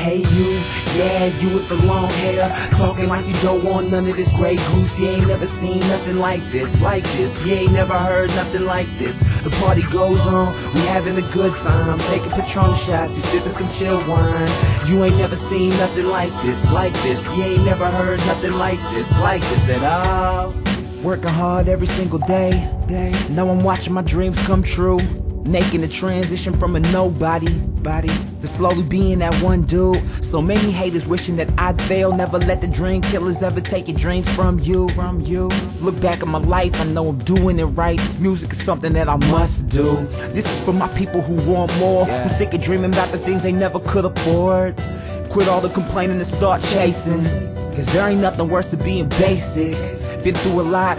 Hey you, yeah, you with the long hair. Talking like you don't want none of this Grey Goose. You ain't never seen nothing like this, like this. You ain't never heard nothing like this. The party goes on, we having a good time. Taking Patron shots, you sipping some chill wine. You ain't never seen nothing like this, like this. You ain't never heard nothing like this, like this at all. Working hard every single day, day. Now I'm watching my dreams come true Making the transition from a nobody body to slowly being that one dude. So many haters wishing that I'd fail. Never let the dream killers ever take your dreams from you. From you. Look back at my life, I know I'm doing it right. This music is something that I must do. This is for my people who want more, yeah. who sick of dreaming about the things they never could afford. Quit all the complaining and start chasing. Cause there ain't nothing worse than being basic. Been through a lot.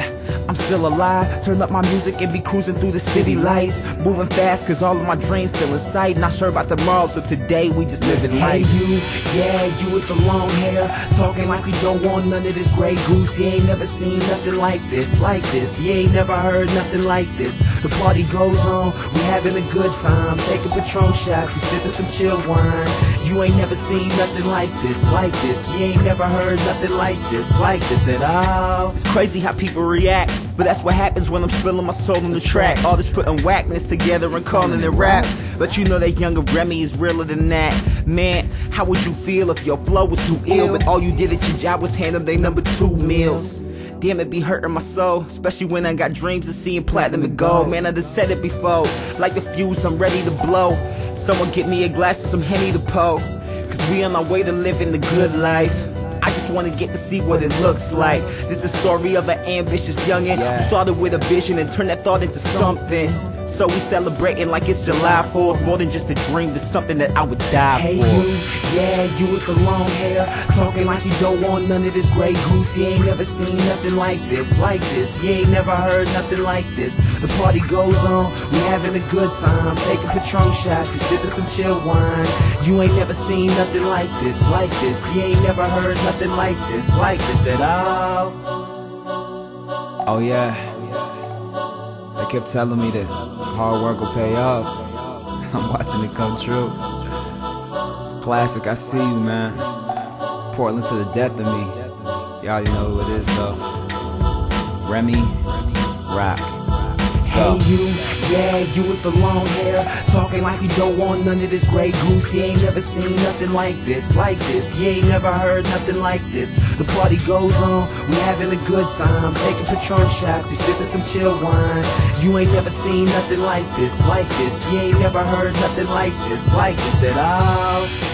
I'm still alive. Turn up my music and be cruising through the city lights. Moving fast cause all of my dreams still in sight. Not sure about tomorrow, so today we just living life. Hey you, yeah, you with the long hair. Talking like you don't want none of this Grey Goose. You ain't never seen nothing like this, like this. You ain't never heard nothing like this. The party goes on, we having a good time. Taking Patron shots, we sipping some chill wine. You ain't never seen nothing like this, like this. You ain't never heard nothing like this, like this at all. It's crazy how people react. But that's what happens when I'm spilling my soul on the track. All this putting whackness together and calling it rap. But you know that younger Remy is realer than that. Man, how would you feel if your flow was too ill? But all you did at your job was hand them they number two meals. Damn, it be hurting my soul, especially when I got dreams of seeing platinum and gold. Man, I just said it before, like the fuse, I'm ready to blow. Someone get me a glass of some Henny to pour, cause we on our way to living the good life. I just wanna get to see what it looks like. This is the story of an ambitious youngin' yeah. who started with a vision and turned that thought into something. So we celebrating like it's July 4th More than just a dream, it's something that I would die hey for. Hey you, yeah, you with the long hair. Talking like you don't want none of this Grey Goose. You ain't never seen nothing like this, like this. You ain't never heard nothing like this. The party goes on, we having a good time. Taking Patron shots, we sipping some chill wine. You ain't never seen nothing like this, like this. You ain't never heard nothing like this, like this at all. Oh yeah. They kept telling me that hard work will pay off. I'm watching it come true. Classic, I see you, man. Portland to the death of me. Y'all know who it is, though. Remy, Rock. Hey you, yeah, you with the long hair. Talking like you don't want none of this Grey Goose. You ain't never seen nothing like this, like this. You ain't never heard nothing like this. The party goes on, we having a good time. Taking Patron shots, we sipping some chill wine. You ain't never seen nothing like this, like this. You ain't never heard nothing like this, like this at all